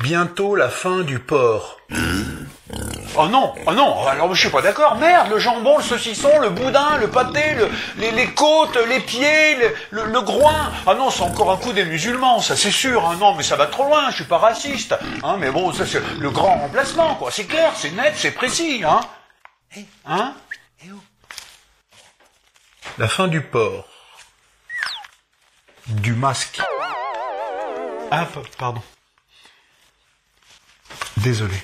Bientôt la fin du porc. Oh non, oh non, alors je suis pas d'accord, merde, le jambon, le saucisson, le boudin, le pâté, le- les, les côtes, les pieds, le, le- le groin. Ah non, c'est encore un coup des musulmans, ça c'est sûr. Ah non, mais ça va trop loin, je suis pas raciste. Hein, mais bon, ça c'est le grand remplacement, quoi. C'est clair, c'est net, c'est précis, hein. Eh, Hein La fin du porc. Du masque. Ah, pa- pardon. Désolé.